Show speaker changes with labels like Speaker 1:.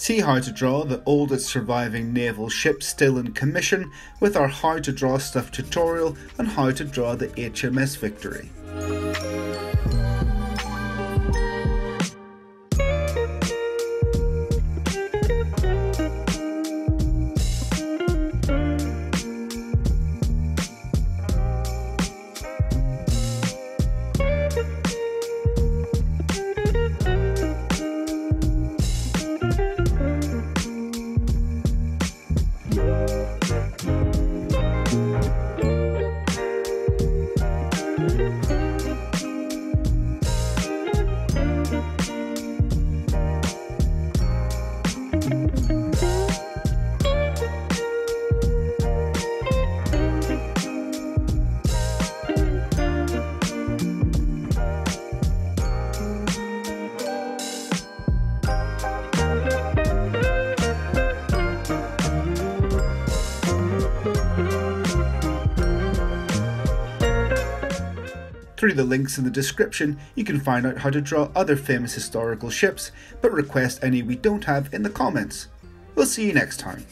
Speaker 1: See how to draw the oldest surviving naval ship still in commission with our How to Draw Stuff tutorial on how to draw the HMS Victory. Through the links in the description, you can find out how to draw other famous historical ships, but request any we don't have in the comments. We'll see you next time.